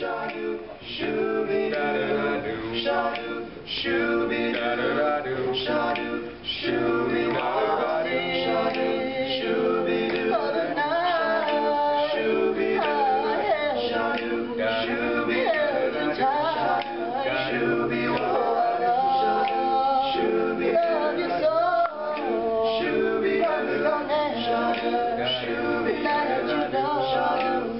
Shagoo, shooby da da da doo. Shagoo, shooby da da da doo. Shagoo, shooby da da da doo. Shagoo, shooby da da da doo. Shooby da da da doo. Shagoo, shooby da da da doo. Shagoo, shooby da da da doo. Shagoo, shooby da da da doo. Shooby da da da doo. Shagoo, shooby da da da doo.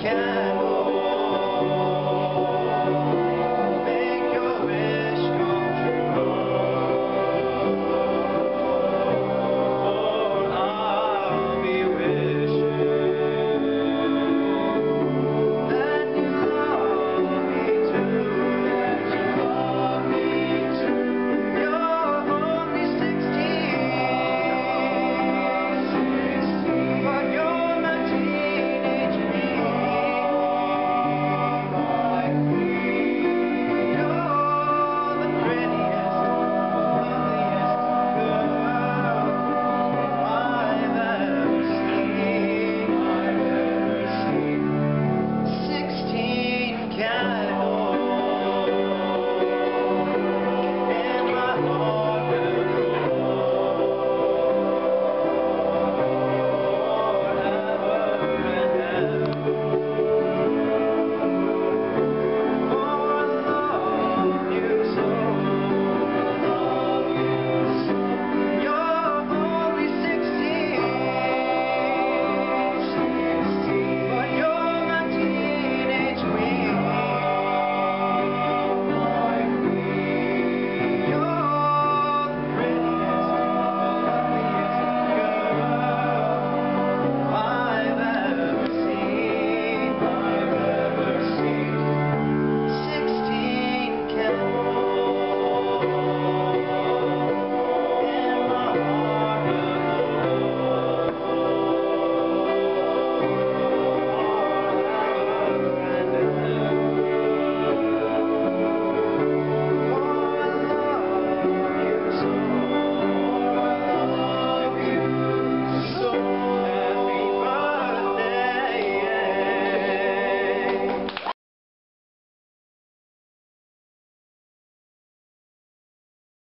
can.